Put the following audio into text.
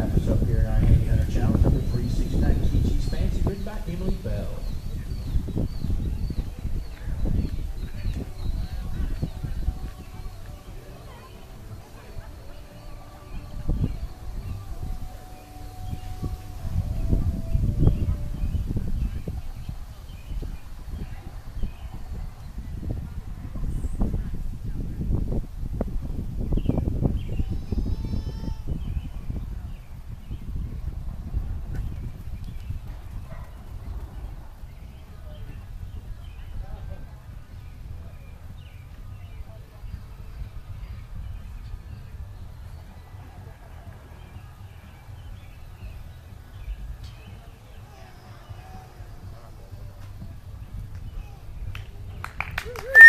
wrap us up here in our Handy Hunter Challenge number 3619. She's fancy, written by Emily Bell. Woo-hoo!